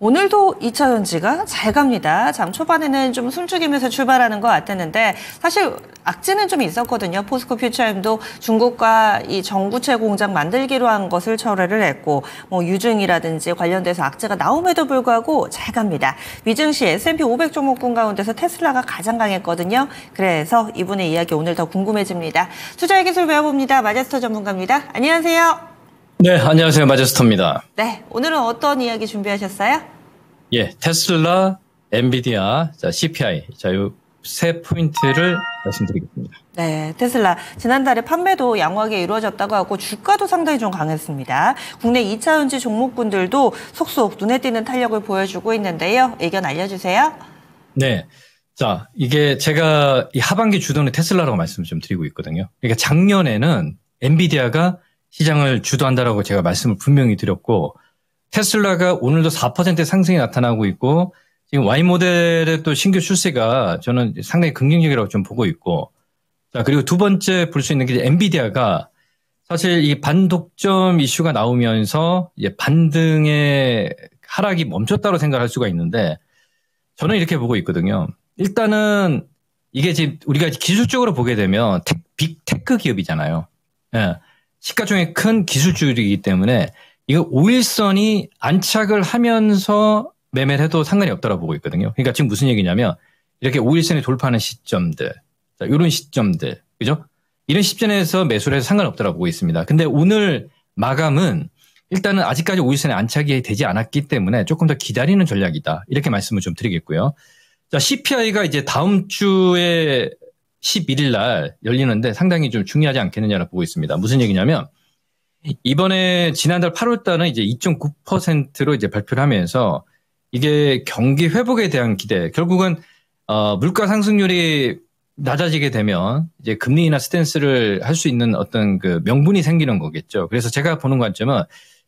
오늘도 2차 전지가 잘 갑니다. 장 초반에는 좀 숨죽이면서 출발하는 것 같았는데 사실 악재는 좀 있었거든요. 포스코 퓨처엠도 중국과 이 전구체 공장 만들기로 한 것을 철회를 했고 뭐 유증이라든지 관련돼서 악재가 나옴에도 불구하고 잘 갑니다. 위증시 S&P 500 종목군 가운데서 테슬라가 가장 강했거든요. 그래서 이분의 이야기 오늘 더 궁금해집니다. 투자의 기술 배워봅니다. 마제스터 전문가입니다. 안녕하세요. 네, 안녕하세요. 마제스터입니다. 네, 오늘은 어떤 이야기 준비하셨어요? 예, 테슬라, 엔비디아, 자, CPI. 자, 요 세 포인트를 말씀드리겠습니다. 네, 테슬라 지난달에 판매도 양호하게 이루어졌다고 하고 주가도 상당히 좀 강했습니다. 국내 2차 전지 종목군들도 속속 눈에 띄는 탄력을 보여주고 있는데요. 의견 알려주세요. 네. 자, 이게 제가 이 하반기 주도는 테슬라라고 말씀을 좀 드리고 있거든요. 그러니까 작년에는 엔비디아가 시장을 주도한다라고 제가 말씀을 분명히 드렸고 테슬라가 오늘도 4% 상승이 나타나고 있고 지금 Y 모델의 또 신규 출세가 저는 상당히 긍정적이라고 좀 보고 있고 자 그리고 두 번째 볼 수 있는 게 엔비디아가 사실 이 반독점 이슈가 나오면서 반등의 하락이 멈췄다고 생각할 수가 있는데 저는 이렇게 보고 있거든요. 일단은 이게 지금 우리가 기술적으로 보게 되면 테, 빅테크 기업이잖아요. 예. 시가총액 큰 기술주이기 때문에 이거 5일선이 안착을 하면서 매매를 해도 상관이 없다고 보고 있거든요. 그러니까 지금 무슨 얘기냐면 이렇게 5일선이 돌파하는 시점들, 자, 이런 시점들, 그죠? 이런 시점에서 매수를 해서 상관없다고 보고 있습니다. 근데 오늘 마감은 일단은 아직까지 5일선에 안착이 되지 않았기 때문에 조금 더 기다리는 전략이다. 이렇게 말씀을 좀 드리겠고요. 자, CPI가 이제 다음 주에 11일 날 열리는데 상당히 좀 중요하지 않겠느냐라고 보고 있습니다. 무슨 얘기냐면 이번에 지난달 8월 달은 이제 2.9%로 이제 발표를 하면서 이게 경기 회복에 대한 기대, 결국은 어, 물가 상승률이 낮아지게 되면 이제 금리 인하 스탠스를 할 수 있는 어떤 그 명분이 생기는 거겠죠. 그래서 제가 보는 관점은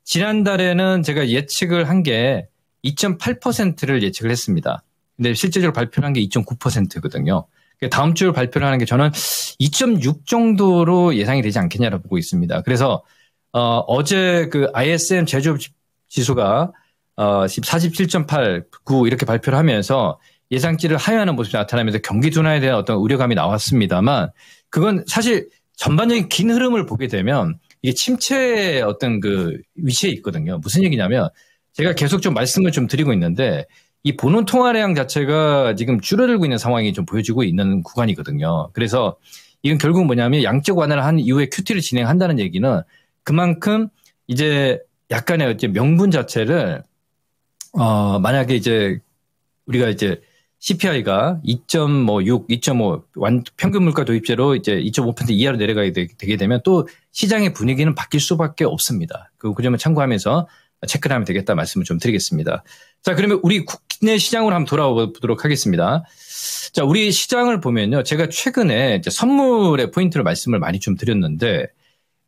지난달에는 제가 예측을 한 게 2.8%를 예측을 했습니다. 근데 실제적으로 발표를 한게 2.9%거든요. 다음 주를 발표를 하는 게 저는 2.6 정도로 예상이 되지 않겠냐라고 보고 있습니다. 그래서 어, 어제 그 ISM 제조업 지수가 어, 47.8, 9 이렇게 발표를 하면서 예상치를 하회하는 모습이 나타나면서 경기 둔화에 대한 어떤 우려감이 나왔습니다만 그건 사실 전반적인 긴 흐름을 보게 되면 이게 침체의 어떤 그 위치에 있거든요. 무슨 얘기냐면 제가 계속 좀 말씀을 좀 드리고 있는데 이 보는 통화량 자체가 지금 줄어들고 있는 상황이 좀 보여지고 있는 구간이거든요. 그래서 이건 결국 뭐냐면 양적 완화를 한 이후에 QT를 진행한다는 얘기는 그만큼 이제 약간의 이제 명분 자체를 어 만약에 이제 우리가 이제 CPI가 2.6, 2.5 완, 평균 물가 도입제로 이제 2.5% 이하로 내려가게 되 게 되면 또 시장의 분위기는 바뀔 수밖에 없습니다. 그, 그 점을 참고하면서 체크를 하면 되겠다 말씀을 좀 드리겠습니다. 자, 그러면 우리 국내 시장으로 한번 돌아보도록 하겠습니다. 자, 우리 시장을 보면요. 제가 최근에 선물의 포인트를 말씀을 많이 좀 드렸는데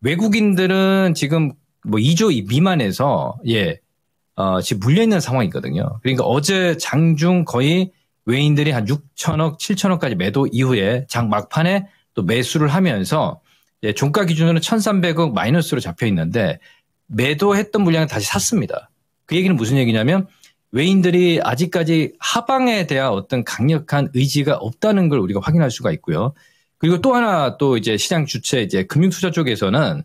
외국인들은 지금 뭐 2조 미만에서 예, 어, 지금 물려 있는 상황이거든요. 그러니까 어제 장중 거의 외인들이 한 6천억, 7천억까지 매도 이후에 장 막판에 또 매수를 하면서 예, 종가 기준으로 1,300억 마이너스로 잡혀 있는데 매도했던 물량을 다시 샀습니다. 그 얘기는 무슨 얘기냐면 외인들이 아직까지 하방에 대한 어떤 강력한 의지가 없다는 걸 우리가 확인할 수가 있고요. 그리고 또 하나 또 이제 시장 주체 이제 금융 투자 쪽에서는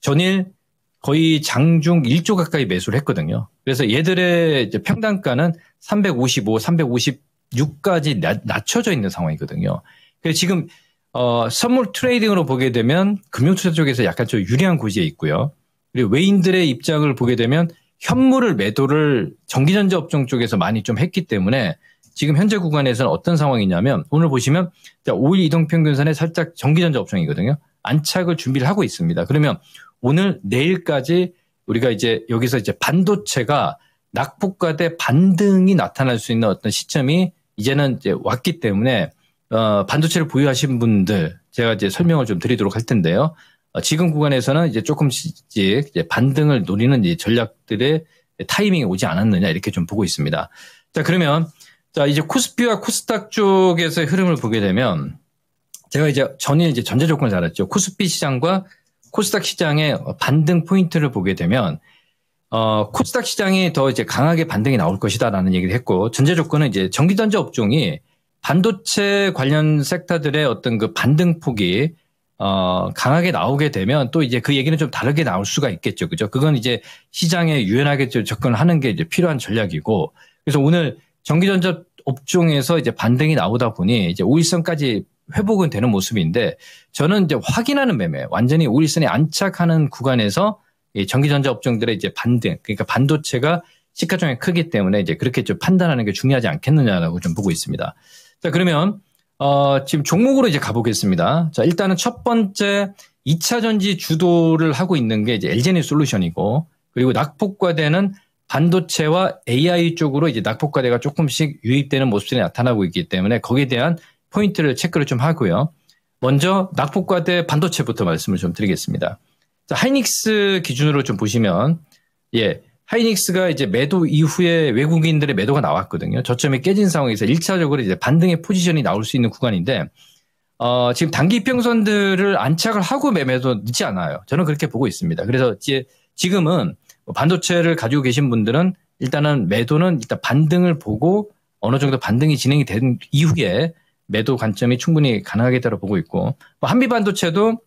전일 거의 장중 1조 가까이 매수를 했거든요. 그래서 얘들의 평단가는 355, 356까지 낮춰져 있는 상황이거든요. 그래서 지금 어, 선물 trading으로 보게 되면 금융 투자 쪽에서 약간 좀 유리한 고지에 있고요. 그리고 외인들의 입장을 보게 되면 현물을 매도를 전기전자 업종 쪽에서 많이 좀 했기 때문에 지금 현재 구간에서는 어떤 상황이냐면 오늘 보시면 5일 이동평균선에 살짝 전기전자 업종이거든요. 안착을 준비를 하고 있습니다. 그러면 오늘 내일까지 우리가 이제 여기서 이제 반도체가 낙폭과대 반등이 나타날 수 있는 어떤 시점이 이제는 이제 왔기 때문에 어, 반도체를 보유하신 분들 제가 이제 설명을 좀 드리도록 할 텐데요. 어, 지금 구간에서는 이제 조금씩 이제 반등을 노리는 이제 전략들의 타이밍이 오지 않았느냐 이렇게 좀 보고 있습니다. 자 그러면 자, 이제 코스피와 코스닥 쪽에서의 흐름을 보게 되면 제가 이제 전일 이제 전제 조건을 달았죠. 코스피 시장과 코스닥 시장의 반등 포인트를 보게 되면 어, 코스닥 시장이 더 이제 강하게 반등이 나올 것이다라는 얘기를 했고 전제 조건은 이제 전기전자 업종이 반도체 관련 섹터들의 어떤 그 반등 폭이 어, 강하게 나오게 되면 또 이제 그 얘기는 좀 다르게 나올 수가 있겠죠. 그죠? 그건 이제 시장에 유연하게 접근을 하는 게 이제 필요한 전략이고 그래서 오늘 전기전자 업종에서 이제 반등이 나오다 보니 이제 5일선까지 회복은 되는 모습인데 저는 이제 확인하는 매매 완전히 5일선에 안착하는 구간에서 이 전기전자 업종들의 이제 반등 그러니까 반도체가 시가총액 크기 때문에 이제 그렇게 좀 판단하는 게 중요하지 않겠느냐라고 좀 보고 있습니다. 자 그러면 어, 지금 종목으로 이제 가보겠습니다. 자 일단은 첫 번째 2차 전지 주도를 하고 있는 게 이제 LG에너 솔루션이고 그리고 낙폭과대는 반도체와 AI 쪽으로 이제 낙폭과대가 조금씩 유입되는 모습들이 나타나고 있기 때문에 거기에 대한 포인트를 체크를 좀 하고요. 먼저 낙폭과대 반도체부터 말씀을 좀 드리겠습니다. 자, 하이닉스 기준으로 좀 보시면 예, 하이닉스가 이제 매도 이후에 외국인들의 매도가 나왔거든요. 저점이 깨진 상황에서 1차적으로 이제 반등의 포지션이 나올 수 있는 구간인데 어, 지금 단기 평선들을 안착을 하고 매매도 늦지 않아요. 저는 그렇게 보고 있습니다. 그래서 이제 지금은 반도체를 가지고 계신 분들은 일단은 매도는 일단 반등을 보고 어느 정도 반등이 진행이 된 이후에 매도 관점이 충분히 가능하겠다고 보고 있고 뭐 한미 반도체도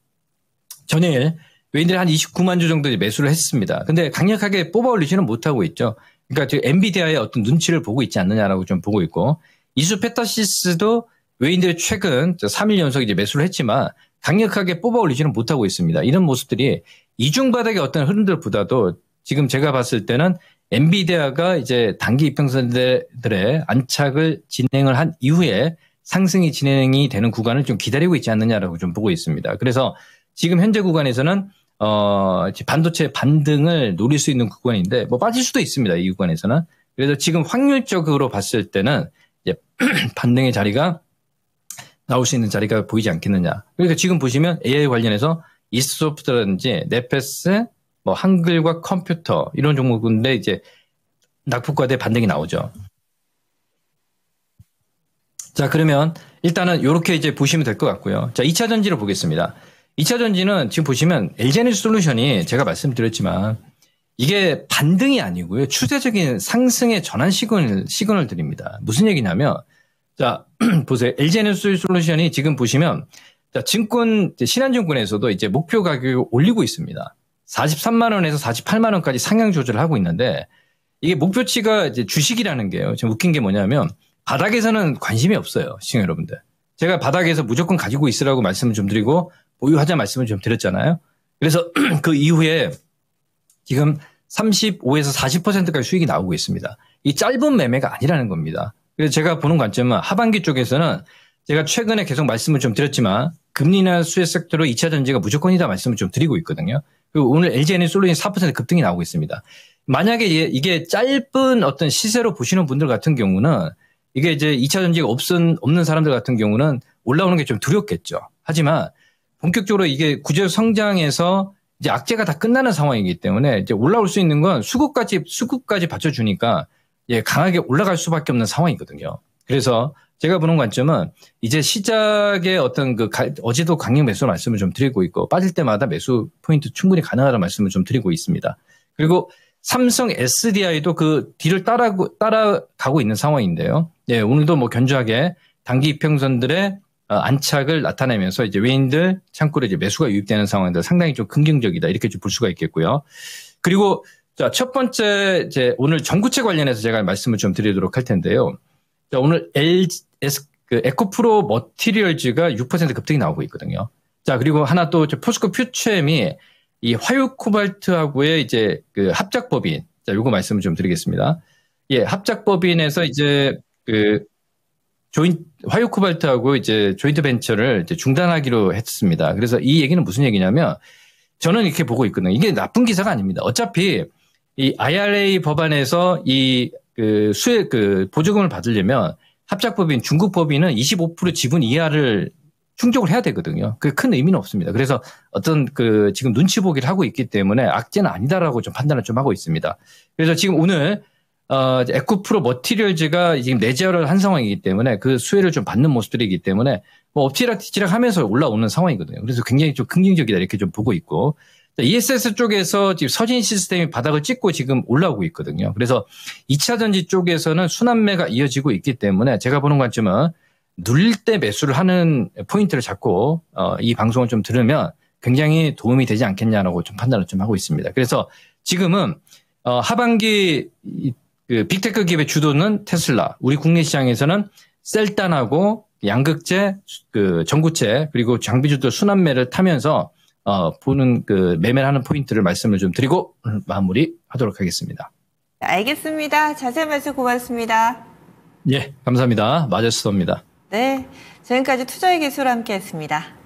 전일 외인들이 한 29만 주 정도 매수를 했습니다. 근데 강력하게 뽑아 올리지는 못하고 있죠. 그러니까 지금 엔비디아의 어떤 눈치를 보고 있지 않느냐라고 좀 보고 있고 이수 페타시스도 외인들이 최근 3일 연속 이제 매수를 했지만 강력하게 뽑아 올리지는 못하고 있습니다. 이런 모습들이 이중 바닥의 어떤 흐름들보다도 지금 제가 봤을 때는 엔비디아가 이제 단기 입평선들의 안착을 진행을 한 이후에 상승이 진행이 되는 구간을 좀 기다리고 있지 않느냐라고 좀 보고 있습니다. 그래서 지금 현재 구간에서는 어 반도체 반등을 노릴 수 있는 구간인데 뭐 빠질 수도 있습니다. 이 구간에서는. 그래서 지금 확률적으로 봤을 때는 이제 반등의 자리가 나올 수 있는 자리가 보이지 않겠느냐. 그러니까 지금 보시면 AI 관련해서 이스소프트라든지 네페스, 뭐 한글과 컴퓨터 이런 종목인데 이제 낙폭과대 반등이 나오죠. 자, 그러면 일단은 이렇게 이제 보시면 될 것 같고요. 자, 2차 전지를 보겠습니다. 2차 전지는 지금 보시면 LG에너지 솔루션이 제가 말씀드렸지만 이게 반등이 아니고요. 추세적인 상승의 전환 시그널, 시그널 드립니다. 무슨 얘기냐면 자, 보세요. LG에너지 솔루션이 지금 보시면 자, 증권, 신한증권에서도 이제 목표 가격을 올리고 있습니다. 43만 원에서 48만 원까지 상향 조절을 하고 있는데 이게 목표치가 이제 주식이라는 게요. 지금 웃긴 게 뭐냐면 바닥에서는 관심이 없어요. 시청 여러분들. 제가 바닥에서 무조건 가지고 있으라고 말씀을 좀 드리고 보유하자 말씀을 좀 드렸잖아요. 그래서 그 이후에 지금 35에서 40%까지 수익이 나오고 있습니다. 이 짧은 매매가 아니라는 겁니다. 그래서 제가 보는 관점은 하반기 쪽에서는 제가 최근에 계속 말씀을 좀 드렸지만 금리나 수혜 섹터로 2차 전지가 무조건이다 말씀을 좀 드리고 있거든요. 그리고 오늘 LG에너지 솔루션 4% 급등이 나오고 있습니다. 만약에 이게 짧은 어떤 시세로 보시는 분들 같은 경우는 이게 이제 2차 전지가 없은, 없는 사람들 같은 경우는 올라오는 게 좀 두렵겠죠. 하지만 본격적으로 이게 구조 성장에서 이제 악재가 다 끝나는 상황이기 때문에 이제 올라올 수 있는 건 수급까지, 수급까지 받쳐주니까 예, 강하게 올라갈 수밖에 없는 상황이거든요. 그래서 제가 보는 관점은 이제 시작에 어떤 그 가, 어제도 강력 매수 말씀을 좀 드리고 있고 빠질 때마다 매수 포인트 충분히 가능하다는 말씀을 좀 드리고 있습니다. 그리고 삼성 SDI도 그 뒤를 따라 따라가고 있는 상황인데요. 예, 오늘도 뭐 견주하게 단기 이평선들의 어, 안착을 나타내면서 이제 외인들 창고에 이제 매수가 유입되는 상황인데 상당히 좀 긍정적이다 이렇게 좀 볼 수가 있겠고요. 그리고 자, 첫 번째 이제 오늘 전구체 관련해서 제가 말씀을 좀 드리도록 할 텐데요. 자, 오늘 LS 그 에코프로 머티리얼즈가 6% 급등이 나오고 있거든요. 자, 그리고 하나 또 포스코 퓨처엠이 이 화유 코발트하고의 이제 그 합작법인. 자, 요거 말씀을 좀 드리겠습니다. 예, 합작법인에서 이제 그 조인 화유 코발트하고 이제 조인트 벤처를 이제 중단하기로 했습니다. 그래서 이 얘기는 무슨 얘기냐면 저는 이렇게 보고 있거든요. 이게 나쁜 기사가 아닙니다. 어차피 이 IRA 법안에서 이그 수혜 그 보조금을 받으려면 합작법인 중국 법인은 25% 지분 이하를 충족을 해야 되거든요. 그게 큰 의미는 없습니다. 그래서 어떤 그 지금 눈치 보기를 하고 있기 때문에 악재는 아니다라고 좀 판단을 좀 하고 있습니다. 그래서 지금 오늘 어, 에코프로 머티리얼즈가 지금 내재를 한 상황이기 때문에 그 수혜를 좀 받는 모습들이기 때문에 뭐 엎치락뒤치락 하면서 올라오는 상황이거든요. 그래서 굉장히 좀 긍정적이다 이렇게 좀 보고 있고 ESS 쪽에서 지금 서진 시스템이 바닥을 찍고 지금 올라오고 있거든요. 그래서 2차 전지 쪽에서는 순환매가 이어지고 있기 때문에 제가 보는 관점은 눌릴 때 매수를 하는 포인트를 잡고 어, 이 방송을 좀 들으면 굉장히 도움이 되지 않겠냐라고 좀 판단을 좀 하고 있습니다. 그래서 지금은 어, 하반기 이, 그 big tech 기업의 주도는 테슬라, 우리 국내 시장에서는 셀단하고 양극재, 그 전구체 그리고 장비주도 순환매를 타면서 어, 보는 그 매매를 하는 포인트를 말씀을 좀 드리고 마무리하도록 하겠습니다. 알겠습니다. 자세한 말씀 고맙습니다. 예, 감사합니다. 마저스입니다. 네, 지금까지 투자의 기술 함께했습니다.